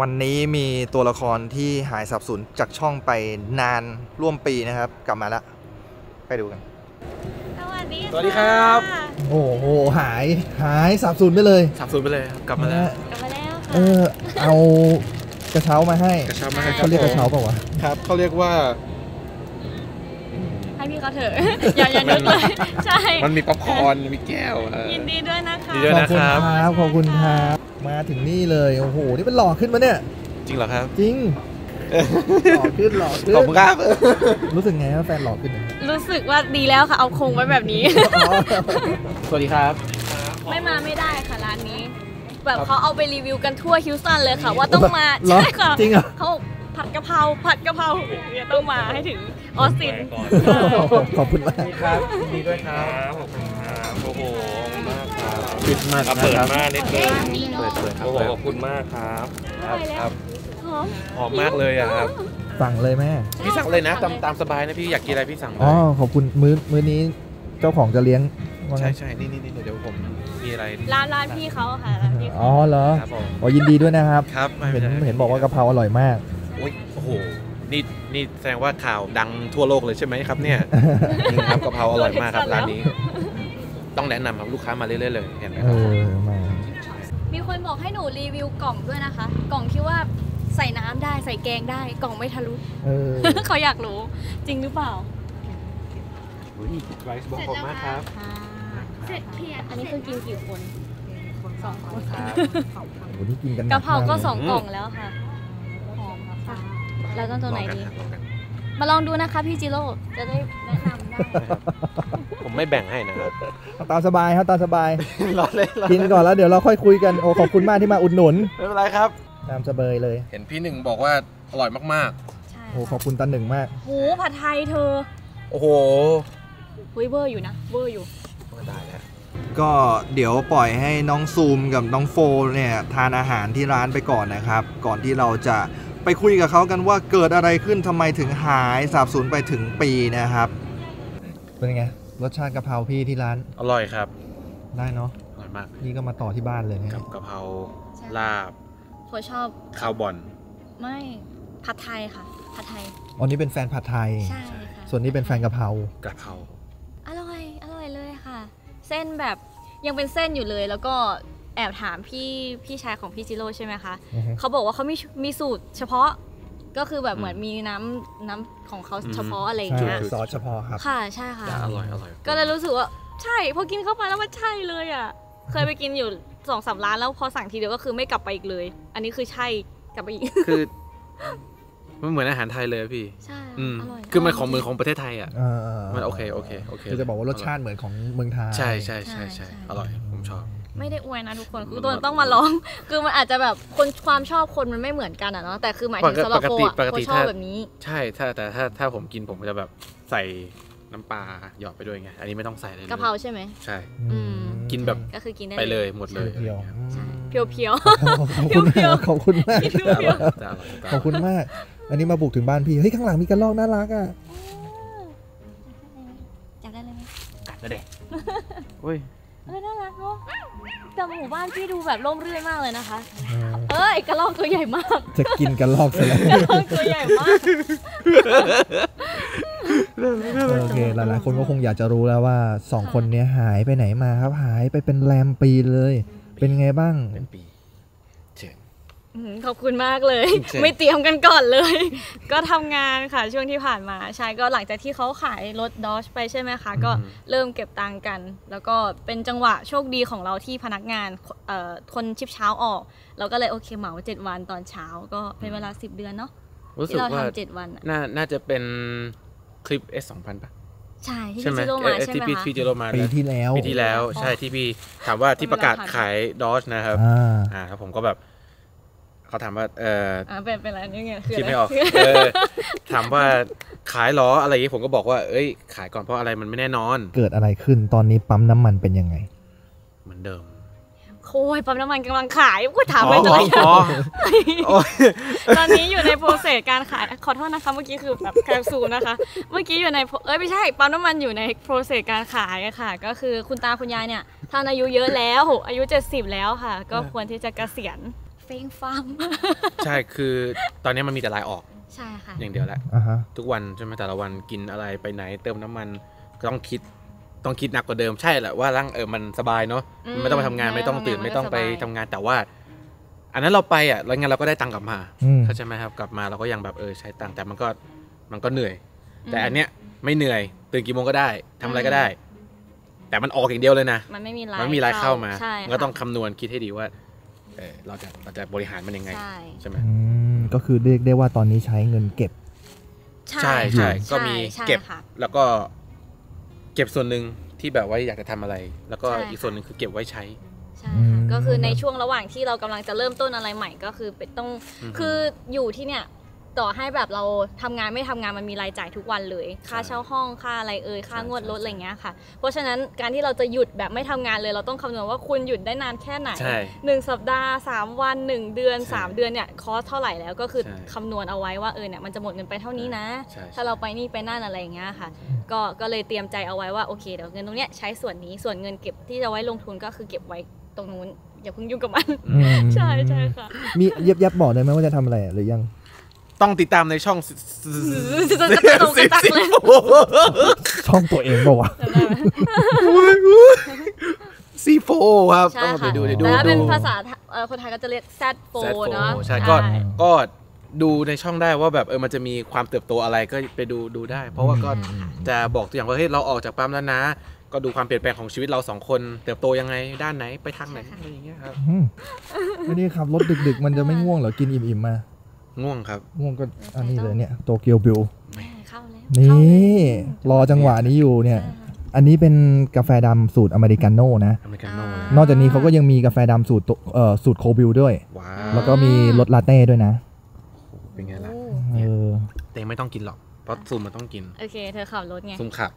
วันนี้มีตัวละครที่หายสับสนจากช่องไปนานร่วมปีนะครับ กลับมาแล้วไปดูกัน สวัสดีสวัสดีครับะโอ้โหหายหายสับสนไปเลยสับสนไปเลยครับกลับมาแล้วกลับมาแล้วเอค่ะอเอากระเช้ามาให้กระเช้ามาให้คบเขาเรียกกระเช้าเปล่าวะครับเขาเรียกว่า ให้พี่เขาเถอะ อย่าอย่านึกเลย ใช่ มันมีป๊อปคอร์นมีแก้วเออ ยินดีด้วยนะคะยินดีด้วย ขอบคุณครับ ขอบคุณครับ มาถึงนี่เลยโอ้โหนี่เป็นหล่อขึ้นมาเนี่ยจริงเหรอครับ จริงหล่อขึ้นหล่อขึ้นขอบคุณครับรู้สึกไงว่าแฟนหล่อขึ้นเนี่ยรู้สึกว่าดีแล้วค่ะเอาคงไว้แบบนี้อ๋อสวัสดีครับ ไม่มาไม่ได้ค่ะร้านนี้ แบบเขาเอาไปรีวิวกันทั่วฮิวสตันเลยค่ะ ว่าต้องมาเหรอใช่ค่ะจริงเหรอเขาบอกผัดกะเพราผัดกะเพราเนี่ยต้องมาให้ถึงออสตินขอบคุณมากครับยินดีด้วยครับขอบคุณครับโอ้โหมากครับ ปิดมากครับเปิดมากนิดนึงเปิดเปิดครับโอ้โหเปิดขอบคุณมากครับครับครับหอมหอมมากเลยอะครับสั่งเลยแม่พี่สั่งเลยนะตามตามสบายนะพี่อยากกินอะไรพี่สั่งเลอ๋อยขอบคุณมื้อมื้อนี้เจ้าของจะเลี้ยงว่าใช่งั้นใช่นี่นี่นี่เดี๋ยวผมมีอะไรร้านร้านพี่เขาอะค่ะร้านพี่เขาอ๋อเหรอครับผมอ๋อยินดีด้วยนะครับครับไม่เห็นป็ไรเห็นบอกว่ากะเพราอร่อยมากโอ้ยโอ้โหนี่นี่แสดงว่าข่าวดังทั่วโลกเลยใช่ไหมครับเนี่ยจริงครับกะเพราอร่อยมากครับร้านนี้ ต้องแนะนำครับลูกค้ามาเรื่อยๆเลยเห็นไหมเอครับอมา มีคนบอกให้หนูรีวิวกล่องด้วยนะคะ กล่องที่ว่าใส่น้ำได้ใส่แกงได้ กล่องไม่ทะลุ เออ เขาอยากรู้จริงหรือเปล่าไรซ์บอกขอบมากครับเสร็จเพียอันนี้คือกินกี่คนสองคนครับโหนี่กินกันหนักะเพราก็มลยสองกล่องแล้วค่ะหอมค่ะแล้วต้องตัวไหนดีมาลองดูนะคะพี่จิโร่จะได้แนะนำได้ ผมไม่แบ่งให้นะครับเอาตามสบายครับตามสบาย รอเลยรอกินก่อนแล้วเดี๋ยวเราค่อยคุยกันโอ้ขอบคุณมากที่มาอุดหนุน ไม่เป็นไรครับ ตามสบายเลยเห็นพี่หนึ่งบอกว่าอร่อยมากใช่โอ้ขอบคุณตาหนึ่งมาก โหผัดไทยเธอๆ โอ้โหเฮ้ยเวอร์อยู่นะเวอร์อยู่ ได้แล้วก็เดี๋ยวปล่อยให้น้องซูมกับน้องโฟเนี่ยทานอาหารที่ร้านไปก่อนนะครับ ก่อนที่เราจะไปคุยกับเขากันว่าเกิดอะไรขึ้นทำไมถึงหายสาบสูญไปถึงปีนะครับ เป็นไงรสชาติกะเพราพี่ที่ร้านอร่อยครับ ได้เนาะอร่อยมากนี่ก็มาต่อที่บ้านเลยนะกับกะเพราใช่ลาบโฟชอบข้าวบอลไม่ผัดไทยค่ะผัดไทยอ๋อนี่เป็นแฟนผัดไทย ใช่ค่ะส่วนนี้เป็นแฟนกะเพรากะเพราอร่อยอร่อยเลยค่ะ เส้นแบบยังเป็นเส้นอยู่เลย แล้วก็แอบถามพี่พี่ชายของพี่จิโร่ใช่ไหมคะอือฮึเขาบอกว่าเขามีมีสูตรเฉพาะ ก็คือแบบเหมือนมีน้ำน้ำของเขาเฉพาะอะไรอย่างใช่เงี้ยซอสเฉพาะครับค่ะใช่ค่ะจะอร่อยอร่อยก็เลยรู้สึกว่าใช่พอกินเข้าไปแล้วมันใช่เลยอะ เคยไปกินอยู่สองสามร้านแล้วพอสั่งทีเดียวก็คือไม่กลับไปอีกเลย อันนี้คือใช่กลับไปอีกคือมันเหมือนอาหารไทยเลยอะพี่ ใช่อืมอร่อย คือมันของเมืองของประเทศไทยอะเออมันโอเคโอเคโอเคคือจะบอกว่ารสชาติเหมือนของเมืองไทย ใช่ใช่ใช่ใช่อร่อย ผมชอบ ไม่ได้อวยนะทุกคนคือตัวต้องมาลอง คือมันอาจจะแบบคนความชอบคนมันไม่เหมือนกันอะเนาะแต่คือหมายถึงสำหรับโฟอะปกติโฟชอบถ้าแบบนี้ ใช่ถ้าแต่ถ้าถ้าผมกินผมจะแบบใส่น้ำปลาหยอดไปด้วยไงอันนี้ไม่ต้องใส่เลยกะเพราใช่ไหมใช่อืมกินแบบก็คือกินได้ไปเลยหมดเลยเพียวใช่เพียวเพียวขอบคุณเพียวมากขอบคุณมากเพียวเพียวจะอร่อยจะขอบคุณมาก อันนี้มาบุกถึงบ้านพี่เฮ้ยข้างหลังมีกระรอกน่ารักอะจับได้เลยไหมกัดนะเด็กเฮ้ยเออน่ารักเนาะ แต่หมู่บ้านพี่ดูแบบร่มรื่นมากเลยนะคะ เออเอ้ยกระรอกตัวใหญ่มาก จะกินกระรอกซะแล้วกระรอกตัวใหญ่มาก โอเคหลายๆคนก็คงอยากจะรู้แล้วว่าสองคนเนี้ยหายไปไหนมาครับหายไปเป็นแรมปีเลย เป็นไงบ้างเป็นปีเชิญอืม ขอบคุณมากเลยเจ๋งไม่เตรียมกันก่อนเลย ก็ทำงานค่ะช่วงที่ผ่านมาใช่ก็หลังจากที่เขาขายรถดอชไปใช่ไหมคะก็เริ่มเก็บตังค์กัน แล้วก็เป็นจังหวะโชคดีของเราที่พนักงานเอ่อคนชิปเช้าออก เราก็เลยโอเคเหมาเจ็ดวันตอนเช้าก็เป็นเวลา10เดือนเนาะรู้สึที่กเราว่าทำเจ็ดวันอะน่าน่าจะเป็นคลิป S 2 0 0ป่ะใช่ที่ใช่ไหมพี่จิโร่เอ่มาอใช่ที่ไหมพี่คะพี่จิโร่มาปีที่แล้วปีที่แล้วอ๋อใช่ที่พี่ถามว่าที่ประกาศเป็นเวลาผ่านขายดอ e นะครับอ่าอ่าครับผมก็แบบ เขาถามว่าเอออ่าเป็นเป็นอะไรนี่ไงคือคิดอะไรไม่ออกเออถามว่าขายเหรออะไรอย่างงี้ผมก็บอกว่า เอ้ย ขายก่อนเพราะอะไรมันไม่แน่นอน เกิดอะไรขึ้นตอนนี้ปั๊มน้ำมันเป็นยังไง เหมือนเดิมโอ้ยปั๊มน้ำมันกำลังขายกูถามไปแต่ละอย่างอ๋อโอ้ยตอนนี้อยู่ใน process การขายขอโทษนะคะเมื่อกี้คือแบบแคปซูลนะคะ เมื่อกี้อยู่ในเอ้ยไม่ใช่ปั๊มน้ำมันอยู่ใน process การขายอะค่ะ ก็คือคุณตาคุณยายเนี่ยท่านอายุเยอะแล้วอายุ 70 แล้วค่ะ ก็ควรที่จะเกษียณ เฟ้งฟ้ามใช่คือตอนนี้มันมีแต่รายออกใช่ค่ะอย่างเดียวแหละอ่าฮะทุกวันใช่ไหมแต่ละวันกินอะไรไปไหนเติมน้ำมันก็ต้องคิดต้องคิดหนักกว่าเดิมใช่แหละว่าร่างเออมันสบายเนาะอืมไม่ต้องไปทำงานไม่ต้องตื่นไม่ไม่ต้ต้อองงไปไปทำงานทำงานแต่ว่า อันนั้นเราไปอะแล้วงั้นเราก็ได้ตังค์กลับมาอืมเข้าใจไหมครับกลับมาเราก็ยังแบบเออใช้ตังค์แต่มันก็มันก็เหนื่อย แต่อันเนี้ยไม่เหนื่อยตื่นกี่โมงก็ได้ทำอะไรก็ได้ แต่มันออกอย่างเดียวเลยนะ มันไม่มีรายมันไม่มีรายเข้ามาใช่มันก็ต้องค่ะคำนวณคิดให้ดีว่า เออเราจะเราจะบริหารมันยังไง ใช่ ใช่ไหมอืมก็คือเรียกได้ว่าตอนนี้ใช้เงินเก็บ ใช่ใช่ก็มีใช่เก็บค่ะ แล้วก็เก็บส่วนหนึ่งที่แบบว่าอยากจะทำอะไร แล้วก็ใช่ อีกส่วนหนึ่งคือเก็บไว้ใช้ ใช่อืมค่ะก็คือในช่วงระหว่างที่เรากำลังจะเริ่มต้นอะไรใหม่ก็คือเป็นต้อง อือฮึ คืออยู่ที่เนี่ย ต่อให้แบบเราทำงานไม่ทำงานมันมีรายจ่ายทุกวันเลย ค่าเช่าห้องค่าอะไรเอ่ยค่างวดรถอะไรอย่างเงี้ยค่ะ เพราะฉะนั้นการที่เราจะหยุดแบบไม่ทำงานเลย เราต้องคำนวณว่าคุณหยุดได้นานแค่ไหนใช่หนึ่งสัปดาห์สามวันหนึ่งเดือนใช่สามเดือนเนี่ยคอสเท่าไหร่แล้วก็คือใช่คำนวณเอาไว้ว่าเออเนี่ยมันจะหมดเงินไปเท่านี้นะใช่ถ้าเราไปนี่ไปนั่นอะไรอย่างเงี้ยค่ะ ก็ก็เลยเตรียมใจเอาไว้ว่าโอเคเดี๋ยวเงินตรงเนี้ยใช้ส่วนนี้ส่วนเงินเก็บที่จะไว้ลงทุนก็คือเก็บไว้ตรงนู้นอย่าเพิ่งยุ่งกับมันอืมใช่ใช่ค่ะมีเย็บยับบอกได้ไหมว่าจะทำอะไรหรือยัง ต้องติดตามในช่องจะกระตุกกระตักเลยช่องตัวเองเปล่าวะจำได้ไหมซีโฟครับใช่ต้องไปค่ะดูเดี๋ยวดูแต่ถ้าเป็นดูภาษาเอ่อคนไทยก็จะเรียก Z4 Z4 เนาะใช่ก็ก็ดูในช่องได้ว่าแบบเออมันจะมีความเติบโตอะไรก็ไปดูดูได้ เพราะว่าก็จะบอกตัวอย่างว่าเฮ้ยเราออกจากปั๊มแล้วนะ ก็ดูความเปลี่ยนแปลงของชีวิตเราสองคน เติบโตยังไงด้านไหนไปทางไหนอะไรอย่างเงี้ยครับอืมไม่นี่ขับรถดึก ๆ มันจะไม่ง่วงเหรอกินอิ่มๆมา ง่วงครับง่วงก็อันนี้เลยเนี่ยโตเกียวบรูเข้าแล้วนี่เข้าแล้วรอจังหวะนี้อยู่เนี่ยใช่ค่ะอันนี้เป็นกาแฟดำสูตรอเมริกาโน่นะอเมริกาโน่อ่านอกจากนี้เขาก็ยังมีกาแฟดำสูตรโตเอ่อสูตรโคลด์บรูด้วยว้าแล้วก็มีรสลาเต้ด้วยนะเป็นไงล่ะโอ้เออแต่ยังไม่ต้องกินหรอกเพราะซูมมันต้องกิน โอเค เธอขับรถไงซูมขับ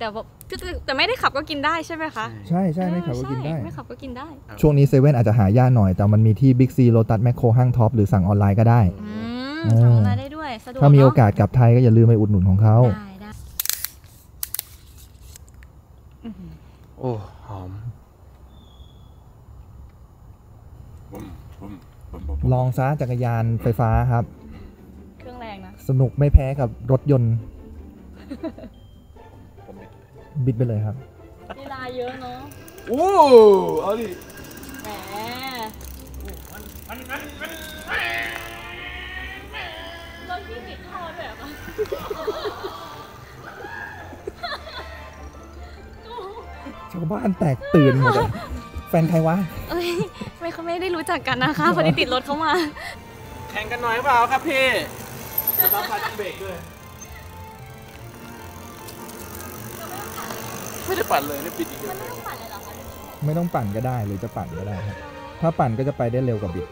แต่ว่าคือแต่ไม่ได้ขับก็กินได้ใช่ไหมคะ ใช่ใช่ไม่ขับก็กินได้ใช่ไม่ขับก็กินได้ ช่วงนี้เซเว่นอาจจะหายากหน่อย แต่มันมีที่บิ๊กซีโ t ตัสแมคโครห้างท็อปหรือสั่งออนไลน์ก็ได้อืมเออสั่งออนไลน์ได้ด้วยสะดวกถ้ามีเนะโอกาสกลับไทยก็อย่าลืมไปอุดหนุนของเขาได้ได้โอ้หอมลองซะจักรยานไฟฟ้าครับ เครื่องแรงนะ สนุกไม่แพ้กับรถยนต์ บิดไปเลยครับเวลาเยอะเนาะโอ้เอาดิแหมรถพี่ติดท่อแบบอะชาวบ้านแตกตื่นหมดเลยแฟนใครวะเอ้ยไม่เขาไม่ได้รู้จักกันนะคะพอดีติดรถเขามา แข่งกันหน่อยเปล่าครับพี่จะต้องพัดเบรกด้วย ไม่ได้ปั่นเลยนี่ปิดอีกแล้วไม่ต้องปั่นเลยเหรอคะไม่ต้องปั่นก็ได้หรือจะปั่นก็ได้ครับถ้าปั่นก็จะไปได้เร็วกว่าบิด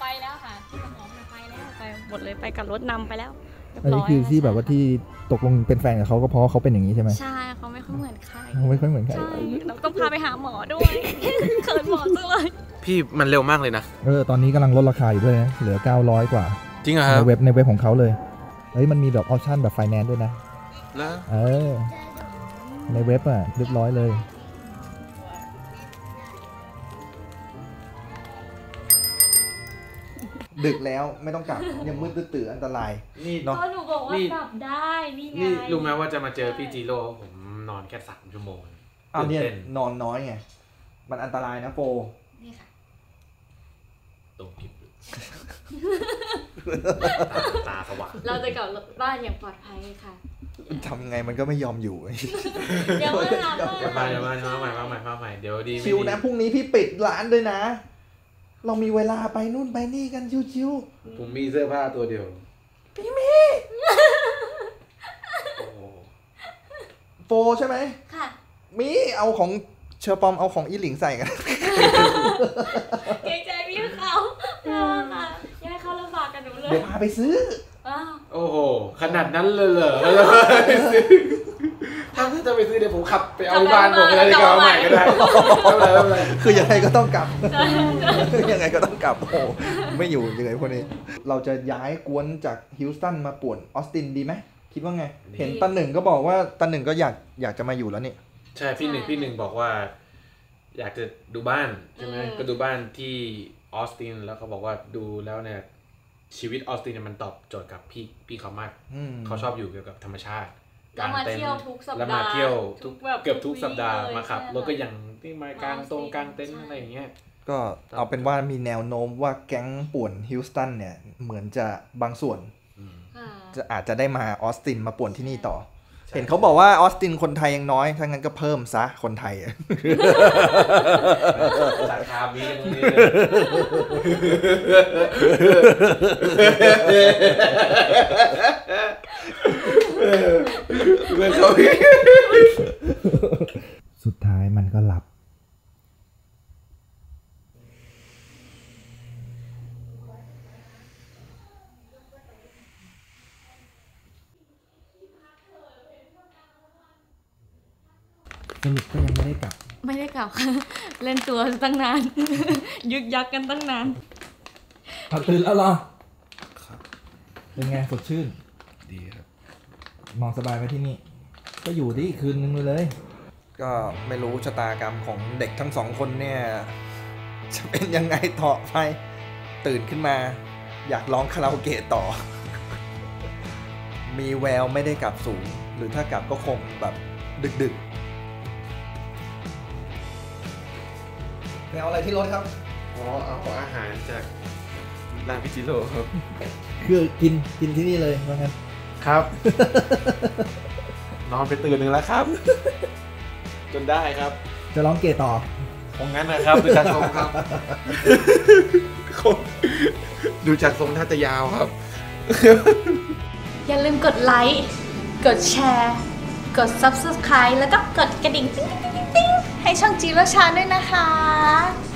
ไปแล้วค่ะที่สมองมันไปแล้วไปหมดเลยไปกับรถนำไปแล้วเรียบอันร้นี้ยคือที่แบบว่าที่ตกลงเป็นแฟนกับเขาก็เพราะว่าเขาเป็นอย่างนี้ใช่ไหมใช่เขาไม่ค่อยเหมือนใครเขาไม่ค่อยเหมือนใครใช่เราต้องพาไปหาหมอด้วยเขินหมอจังเลยพี่มันเร็วมากเลยนะ เออตอนนี้กำลังลดราคาอยู่ด้วยนะเหลือ 900 กว่า จริงเหรอคในรับเว็บในเว็บของเขาเลยเฮ้ยมันมีแบบ option แบบไฟแนนซ์ด้วยนะ แล้ว เออ ในเว็บอะเรียบร้อยเลย ดึกแล้วไม่ต้องกลับ ยังมืดตื้ออันตราย นี่เนาะ ก็หนูบอกว่านี่ กลับได้นี่ไงนี่รู้ไหมว่าจะมาเจอพี่จีโร่ผมนอนแค่สามชั่วโมงเอาเนี่ยตื่นต้นอนน้อยไง มันอันตรายนะโฟนี่ค่ะตรงกิบตาสว่างเราจะกลับบ้านอย่างปลอดภัยค่ะ ทำไงมันก็ไม่ยอมอยู่อย่ามาหาเดี๋ยวมาบ้านเดี๋ยวมาเดี๋ยวมาใหม่มาใหม่มาใหม่เดี๋ยวดีไม่ชิวดีนะพรุ่งนี้พี่ปิดร้านด้วยนะ เรามีเวลาไปนู่นไปนี่กันชิวผมมีเสื้อผ้าตัวเดียวๆพี่มีโอ้โหโฟใช่ไหม ค่ะ มีเอาของเชอร์ปอมเอาของอีหลิงใส่กัน เกรงใจพี่เขาเอาค่ะอย่าให้เขาลำบากกันหนูเลเดี๋ยยวพาไปซื้ออ้าว โอ้โห ขนาดนั้นเลยเหรอถ้าจะไปซื้อเดี๋ยวผมขับไปเอาที่บ้านผมเลยดีกว่าเอาใหม่ก็ได้ไม่เป็นไรไม่เป็นไรคือยังไงก็ต้องกลับยังไงก็ต้องกลับ โอ้โหไม่อยู่ยังไงพวกนี้ เราจะย้ายกวนจากฮิลสตันมาป่วนออสตินดีไหมคิดว่าไง เห็นตันหนึ่งก็บอกว่าตันหนึ่งก็อยากอยากจะมาอยู่แล้วนี่ ใช่พี่หนึ่งพี่หนึ่งบอกว่า อยากจะดูบ้านใช่ไหมก็ดูบ้านที่ออสตินแล้วเขาบอกว่าดูแล้วเนี่ย ชีวิตออสตินเนี่ยมันตอบโจทย์กับพี่พี่เขามากอืมเขาชอบอยู่เกี่ยวกับธรรมชาติแล้วมาเที่ยวทุกสัปดาห์แล้วมาเที่ยวทุกทุกแบบเกือบทุกสัปดาห์ทุกวีคเลยมาขับใช่รถก็อย่างที่มากางตรงมากางเต็นท์ใช่อะไรอย่างเงี้ยก็เอาเป็นว่ามีแนวโน้มว่าแก๊งป่วนฮิลสตันเนี่ยเหมือนจะบางส่วนค่ะจะอาจจะได้มาออสตินมาป่วนที่นี่ต่อ เห็นเขาบอกว่าออสตินคนไทยยังน้อย ถ้างั้นก็เพิ่มซะคนไทยอะสาขามีกันตรงนี้เมื่อเขาสุดท้ายมันก็หลับ สรุปก็ยังไม่ได้กลับ ไม่ได้กลับค่ะเล่นตัวตั้งนาน ยึกยักกันตั้งนานเอาตื่นแล้วเหรอเป็นไงสดชื่น ดีครับนอนสบายไหมที่นี่ ก็อยู่ที่คืนนึงเลย ก็ไม่รู้ชะตากรรมของเด็กทั้งสองคนเนี่ย จะเป็นยังไงต่อไป ตื่นขึ้นมา อยากร้องคาราโอเกะต่อ มีแววไม่ได้กลับสูง หรือถ้ากลับก็คงแบบดึกๆ แววอะไรที่รถครับ อ๋อเอาอาหารจากร้านพิจิโร่ครับ คือกินกินที่นี่เลยว่างั้นครับ นอนไปตื่นหนึ่งแล้วครับ จนได้ครับ จะร้องเกะต่อคงงั้นนะครับดูจากทรงครับคงดูจากทรงน่าจะยาวครับ อย่าลืมกดไลค์ กดแชร์ กด Subscribe แล้วก็กดกระดิ่งติ๊งติ๊งติ๊งติ๊ง ให้ช่องจีโรชาด้วยนะคะ